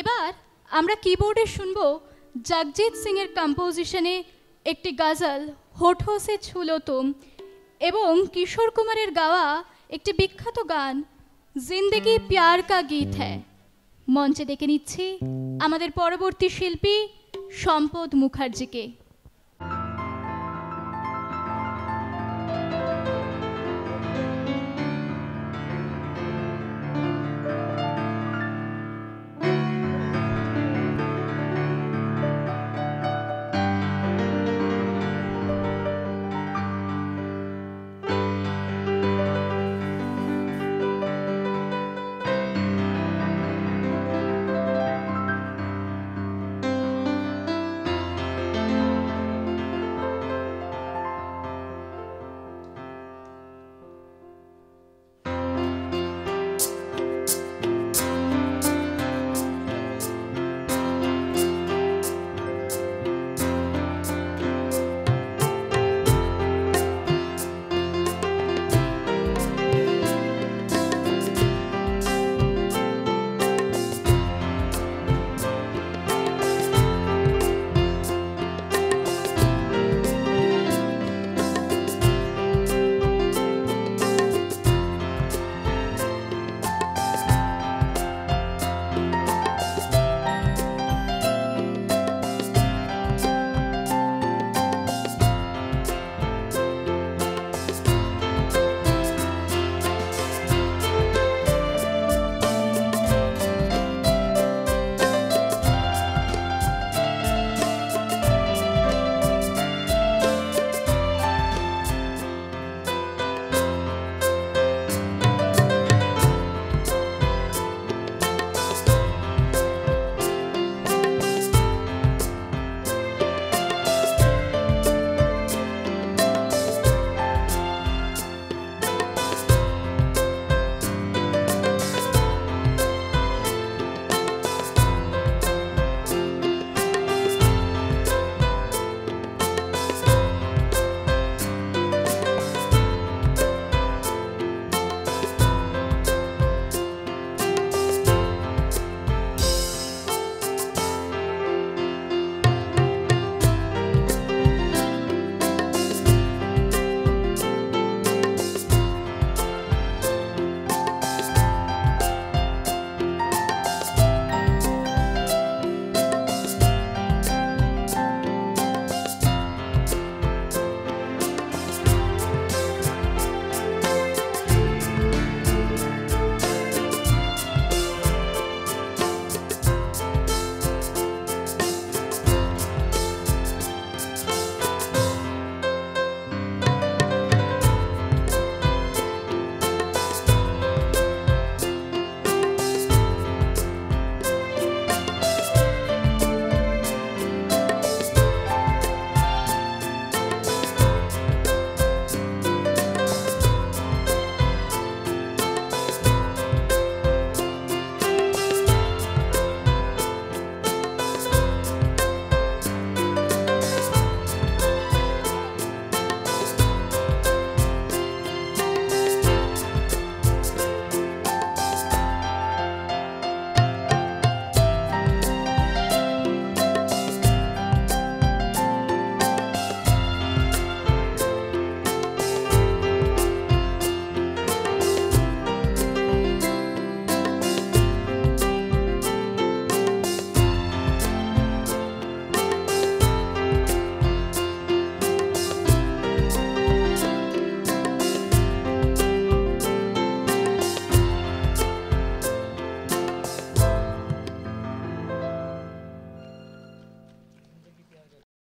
এবার আমরা কিবোর্ডে শুনব জগজিৎ সিং এর কম্পোজিশনে একটি গজল হোঠো সে ছুলো তুম, এবং কিশোর কুমারের গাওয়া একটি বিখ্যাত গান, জিন্দেগি প্যার কা গীত হ্যায় মঞ্চে ডেকে নিচ্ছি আমাদের পরবর্তী শিল্পী সম্পদ মুখার্জিকে।